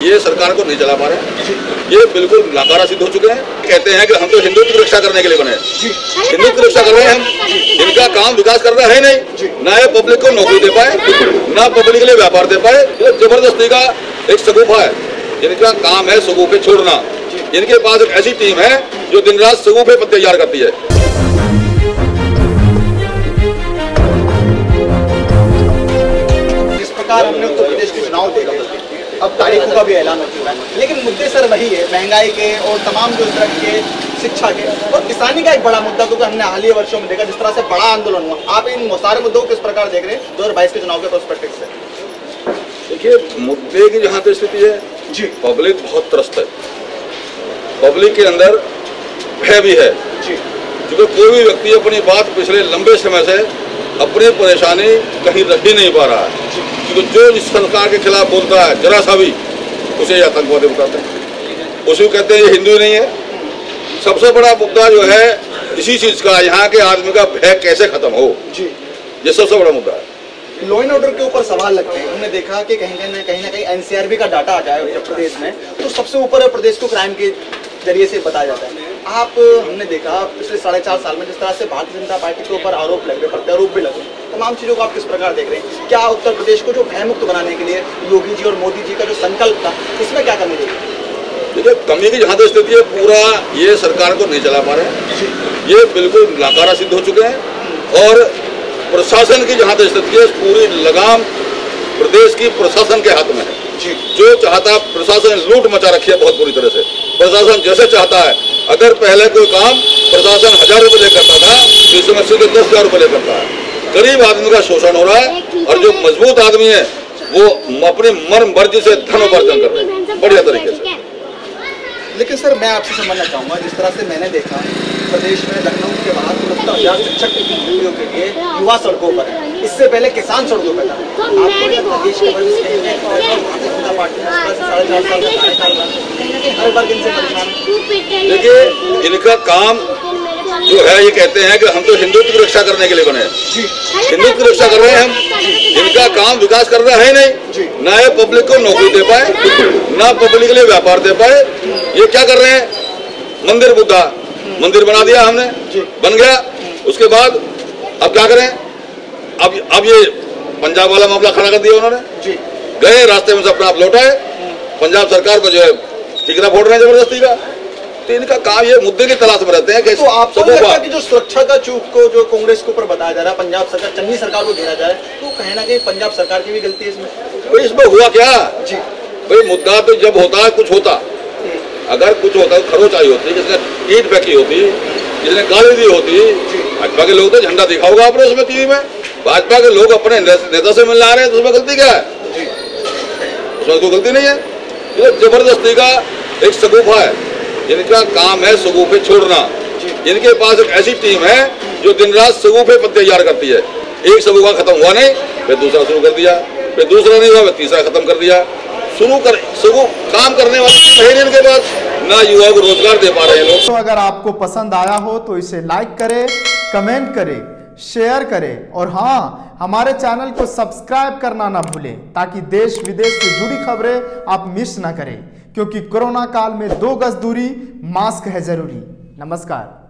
ये सरकार को नहीं चला पा रहे ये बिल्कुल नाकारा सिद्ध हो चुके हैं। कहते हैं कि हम तो हिंदुत्व की रक्षा करने के लिए बने हैं। हिंदुत्व की रक्षा कर रहे हैं हम। इनका काम विकास करना है नहीं। ना ये पब्लिक को नौकरी दे पाए ना पब्लिक के लिए व्यापार दे पाए। ये ज़बरदस्ती का एक सगुफा है। इनका काम है सगुफे छोड़ना। इनके पास एक ऐसी टीम है जो दिन रात सगुफे तैयार करती है। अब तारीखों का भी ऐलान हो चुका है। लेकिन मुद्दे सर वही है महँगाई के और तमाम जो तरह के शिक्षा के। और किसानी का एक बड़ा मुद्दा क्योंकि हमने हालिया वर्षों में देखा जिस तरह से बड़ा आंदोलन हुआ। आप इन सारे मुद्दों को किस प्रकार देख रहे हैं दो हज़ार बाईस के चुनाव के प्रोस्पेक्टिव से? देखिए मुद्दे की जहाँ तो स्थिति है जी। पब्लिक बहुत त्रस्त है। पब्लिक के अंदर भय भी है। जी। क्योंकि कोई भी व्यक्ति अपनी बात पिछले लंबे समय से अपनी परेशानी कहीं रख ही नहीं पा रहा है। क्योंकि जो इस सरकार के खिलाफ बोलता है जरा सा भी उसे आतंकवादी बताते हैं। उसे भी कहते हैं ये हिंदू ही नहीं है। सबसे बड़ा मुद्दा जो है इसी चीज़ का यहाँ के आदमी का भय कैसे खत्म हो? जी। ये सबसे बड़ा मुद्दा है। लॉ एंड ऑर्डर के ऊपर सवाल लगते हैं। हमने देखा कि कहीं ना कहीं ना कहीं एनसीआरबी का डाटा आ जाए उत्तर प्रदेश में। तो सबसे ऊपर प्रदेश को क्राइम के ज़रिए से बताया जाता है। आप हमने देखा पिछले साढ़े चार साल में जिस तरह से भारतीय जनता पार्टी के ऊपर आरोप लग रहे प्रत्यारोप भी लगे। तमाम चीज़ों को आप किस प्रकार देख रहे हैं? क्या उत्तर प्रदेश को जो भयमुक्त बनाने के लिए योगी जी और मोदी जी का जो संकल्प था इसमें क्या कमी रही? देखिए कमी की जहाँ तक स्थिति है पूरा ये सरकार को नहीं चला पा रहे हैं। ये बिल्कुल नाकारा सिद्ध हो चुके हैं और प्रशासन की जहाँ तक स्थिति है पूरी लगाम प्रदेश की प्रशासन के हाथ में है। जी। जो चाहता प्रशासन लूट मचा रखी है बहुत बुरी तरह से। प्रशासन जैसे चाहता है अगर पहले कोई काम प्रशासन हज़ार रुपए ले करता था तो इस समय सीधे दस हज़ार रुपए ले करता है। गरीब आदमी का शोषण हो रहा है और जो मज़बूत आदमी है वो अपनी मन मर्ज़ी से धन उपार्जन कर रहे हैं। बढ़िया तरीके से। लेकिन सर मैं आपसे समझना चाहूँगा जिस तरह से मैंने देखा प्रदेश में लखनऊ के बाहर उनहत्तर हज़ार शिक्षक की नौकरियों के लिए युवा सड़कों पर है। इससे पहले किसान सड़कों पर था। के वर्ग इनसे परेशान देखिए इनका काम जो है ये कहते हैं कि हम तो हिंदुत्व की रक्षा करने के लिए बने हिंदुत्व की रक्षा कर रहे हैं हम। इनका काम विकास करना है नहीं? ना ये पब्लिक को नौकरी दे पाए ना पब्लिक के लिए व्यापार दे पाए। ये क्या कर रहे हैं? मंदिर बुद्धा। मंदिर बना दिया हमने। बन गया। उसके बाद अब क्या करें? अब अब ये पंजाब वाला मामला खड़ा कर दिया उन्होंने। गए रास्ते में से अपना आप लौटाए पंजाब सरकार पर जो है टिकरा फोड़ रहे हैं ज़बरदस्ती का। तो इनका काम ये मुद्दे की तलाश में रहते हैं कि तो आपको सबों नहीं का- जो सुरक्षा का चूक को जो कांग्रेस के ऊपर बताया जा रहा है पंजाब सरकार चन्नी सरकार को घेरा जा रहा है तो कहीं ना कहीं पंजाब सरकार की भी गलती है इसमें। भाई इसमें हुआ क्या? जी। भाई मुद्दा तो जब होता है कुछ होता। अगर कुछ होता है खरोच आई होती जिसने ईट फेंकी होती जिसने गाली दी होती भाजपा के लोग तो झंडा दिखा होगा आपने उसमें टीवी में? भाजपा के लोग अपने नेता नेता से मिलने आ रहे हैं तो उसमें गलती क्या है? उसमें कोई गलती नहीं है। ज़बरदस्ती का एक सगुफा है। इनका काम है सगुफे छोड़ना। इनके पास एक ऐसी टीम है जो दिन रात सगुफे पर तैयार करती है। एक सगुफा खत्म हुआ नहीं फिर दूसरा शुरू कर दिया फिर दूसरा नहीं हुआ फिर तीसरा खत्म कर दिया। शुरू कर सगु काम करने वाले इनके पास। ना युवा को रोज़गार दे पा रहे हैं लोग। तो अगर आपको पसंद आया हो तो इसे लाइक करें कमेंट करें शेयर करें। और हाँ हमारे चैनल को सब्सक्राइब करना ना भूलें ताकि देश विदेश से जुड़ी खबरें आप मिस ना करें। क्योंकि कोरोना काल में दो गज दूरी मास्क है ज़रूरी। नमस्कार।